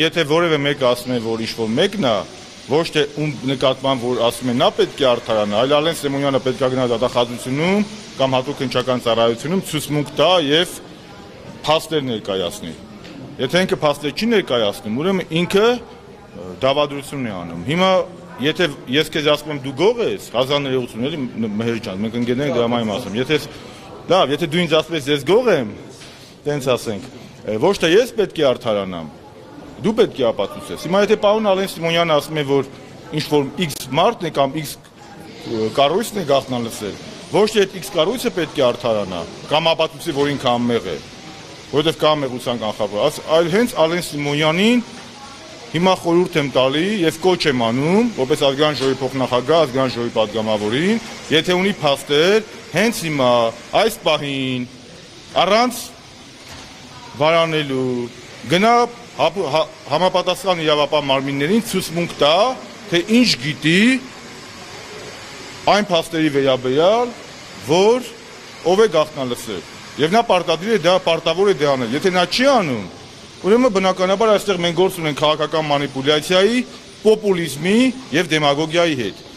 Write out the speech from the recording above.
եթե որևէ մեկը ասում է, որ ինչ-որ մեկն է, ոչ թե ում նկատմամբ որ ասում են նա պետք է արդարանա, այլ Ալեն Սեմոնյանը պետք է գնա դատախազությունում կամ հատուկ քննչական ծառայությունում ցուցմունք տա եւ փաստեր ներկայացնի։ Եթե ինքը փաստեր չի ներկայացնում, ուրեմն ինքը դավադրություն է անում։ Հիմա եթե ես քեզ ասում եմ դու գող ես, հազար ներողություն էլի Մհեր ջան, մենք ընկերներ դրամայի մասում։ Եթե լավ, եթե դու ինձ ասում ես ես գող եմ, տենց ասենք, ոչ թե ես պետք է արդարանամ, դու պետք է ապացուցես։ Հիմա եթե պարոն Ալեն Սիմոնյանը ասում է, որ ինչ որ X մարդն է կամ X կառույցն է գաղտնալսել, ոչ թե այդ X կառույցը պետք է արդարանա կամ ապացուցի, որ ինքը անմեղ է, որովհետև կա մեղության կանխավոր, այլ հենց Ալեն Սիմոնյանին Հիմա խորհուրդ եմ տալի եւ կոչ եմ անում, որպես ազգային ժողովի փոխնախագահ, ազգային ժողովի падգամավորին, եթե ունի փաստեր, հենց հիմա այս պահին առանց վարանելու գնա համապատասխան իրավապահ մարմիններին ցուցմունք տա, թե ինչ գիտի այն փաստերի վերաբերյալ, որ ով է գաղտնալսել։ Եվ նա պարտադիր է դա պարտավոր է դա անել։ Եթե նա չի անում, ուրեմն բնականաբար այստեղ մենք գործ ունենք քաղաքական մանիպուլյացիայի, պոպուլիզմի եւ դեմագոգիայի հետ։